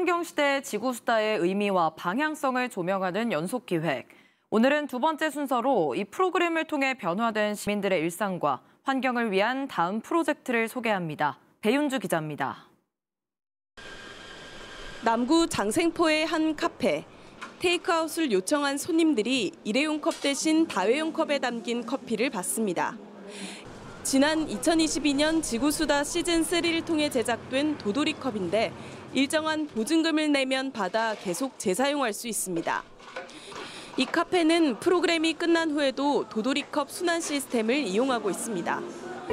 환경시대 지구수다의 의미와 방향성을 조명하는 연속 기획. 오늘은 두 번째 순서로 이 프로그램을 통해 변화된 시민들의 일상과 환경을 위한 다음 프로젝트를 소개합니다. 배윤주 기자입니다. 남구 장생포의 한 카페. 테이크아웃을 요청한 손님들이 일회용 컵 대신 다회용 컵에 담긴 커피를 받습니다. 지난 2022년 지구수다 시즌3를 통해 제작된 도돌이컵인데 일정한 보증금을 내면 받아 계속 재사용할 수 있습니다. 이 카페는 프로그램이 끝난 후에도 도돌이컵 순환 시스템을 이용하고 있습니다.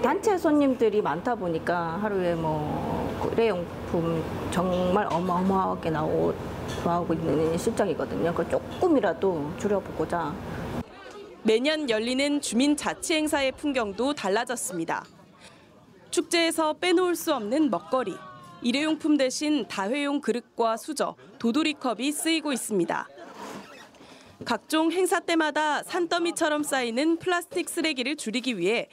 단체 손님들이 많다 보니까 하루에 뭐 일회용품 정말 어마어마하게 나오고 있는 실정이거든요. 그 조금이라도 줄여보고자 매년 열리는 주민 자치 행사의 풍경도 달라졌습니다. 축제에서 빼놓을 수 없는 먹거리, 일회용품 대신 다회용 그릇과 수저, 도돌이 컵이 쓰이고 있습니다. 각종 행사 때마다 산더미처럼 쌓이는 플라스틱 쓰레기를 줄이기 위해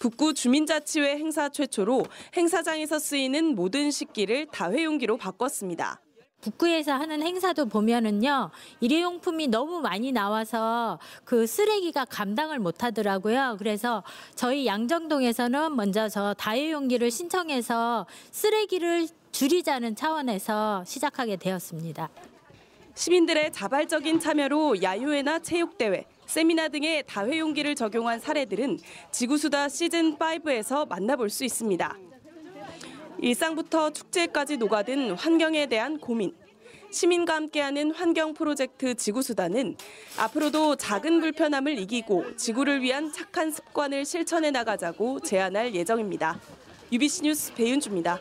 북구 주민자치회 행사 최초로 행사장에서 쓰이는 모든 식기를 다회용기로 바꿨습니다. 북구에서 하는 행사도 보면은요 일회용품이 너무 많이 나와서 그 쓰레기가 감당을 못 하더라고요. 그래서 저희 양정동에서는 먼저 저 다회용기를 신청해서 쓰레기를 줄이자는 차원에서 시작하게 되었습니다. 시민들의 자발적인 참여로 야유회나 체육대회, 세미나 등의 다회용기를 적용한 사례들은 지구수다 시즌5에서 만나볼 수 있습니다. 일상부터 축제까지 녹아든 환경에 대한 고민. 시민과 함께하는 환경 프로젝트 지구수다는 앞으로도 작은 불편함을 이기고 지구를 위한 착한 습관을 실천해 나가자고 제안할 예정입니다. UBC 뉴스 배윤주입니다.